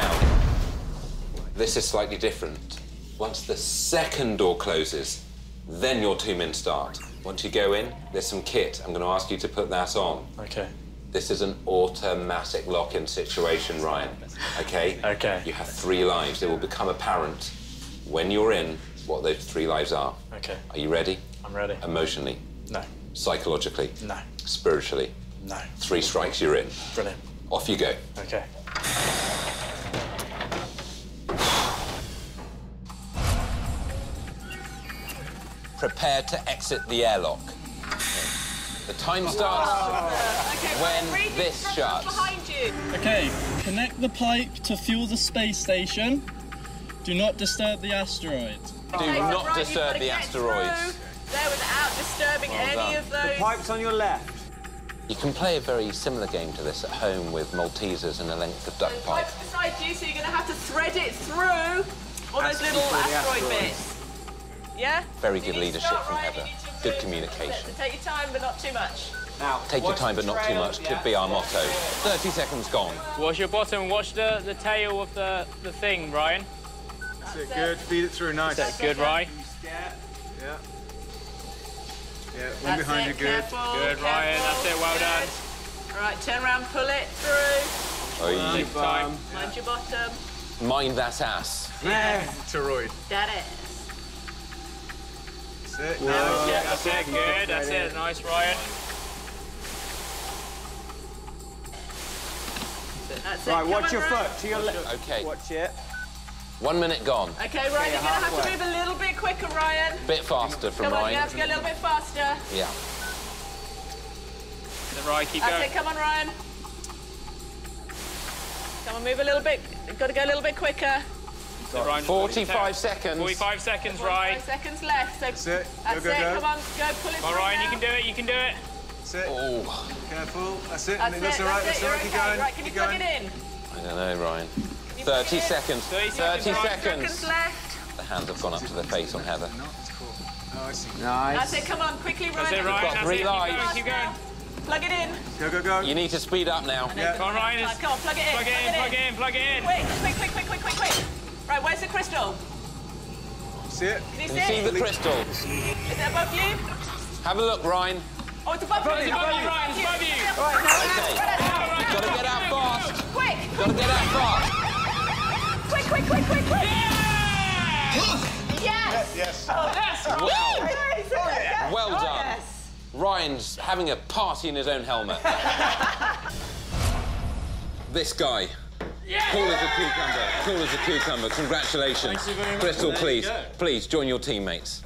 Now, this is slightly different. Once the second door closes, then your two men start. Once you go in, there's some kit. I'm going to ask you to put that on. Okay. This is an automatic lock-in situation, Ryan. Okay? Okay. You have three lives. It will become apparent when you're in what those three lives are. Okay. Are you ready? I'm ready. Emotionally, No. psychologically, No. spiritually. No. Three strikes, you're in. Brilliant. Off you go. Okay. Prepare to exit the airlock. The time starts oh. when this shuts. Behind you. Okay, connect the pipe to fuel the space station. Do not disturb the asteroid. Do Okay, not Brian, you've disturb the asteroids. There without disturbing Well any done. of those. Pipes on your left. You can play a very similar game to this at home with Maltesers and a length of duck Those pipe. pipes beside you, so you're going to have to thread it through all those little through the asteroid bits. Yeah? Very You good leadership from Ryan, Heather. you need to Good communication. Take your time, but not too much. Now, Take your time, but not too much. yeah. Could be our motto. 30 seconds gone. Watch your bottom. Watch the, the tail of the, the thing, Ryan. That's it, good. Feed it through, nice. That's good, Ryan. Yeah. Yeah, one behind it, you, good. Careful, Good, Ryan. That's it. Well done. done. All right, turn around, pull it through. Oh, Take time. Mind your bottom. Mind that ass. Yeah. Toroid. That is. That's it. Now, Yeah, that's it. Good. That's it. Nice, Ryan. That's it. Right, Come watch on, your Ryan. foot to your left. Okay, Watch it. one minute gone. Okay, Ryan, you're going to have to move a little bit quicker, Ryan. Bit faster from Come on, you have to go a little bit faster. Yeah. Ryan, keep That's going. it, come on, Ryan. Come on, move a little bit. You've got to go a little bit quicker. Ryan, 45 seconds. 45 seconds, Ryan. Five seconds left. So That's it. Go, That's go, it. go. Come on, go pull it Come on, through Ryan. now. You can do it. You can do it. That's it. Oh, Careful. That's it. That's and it. that's all right. That's That's it. all You're. Keep okay. going. Right, can you plug going. it in? I don't know, Ryan. 30 plug it in? seconds. 30 30 seconds, Ryan. seconds. Seconds left. The hands have gone up to the face on Heather. No, it's cool. Oh, I see. That's it. Come on, quickly, Ryan. That's it, Ryan. That's three it. Keep lives. going. Plug it in. Go, go, go. You need to speed up now. Yeah. Come on, Ryan. Come on, plug it in. Plug it in. Plug it in. Plug it in. Quick, quick, quick, quick, quick, quick, quick. Right, where's the crystal? See it? Can you Can see you see it? the crystal? Is it above you? Have a look, Ryan. Oh, it's above, It's you. above you, Ryan. It's above you. Right, now, Okay. spread it. You've got to get out fast. Quick, Got to get out fast. quick, quick, quick, quick, quick. Yes. Yes. Oh, well, oh, Yes. Oh, well Oh, done. yes. Ryan's having a party in his own helmet. this guy. Cool as a cucumber. Cool as a cucumber. Congratulations. Thank you very much. Crystal, There you please, please join your teammates.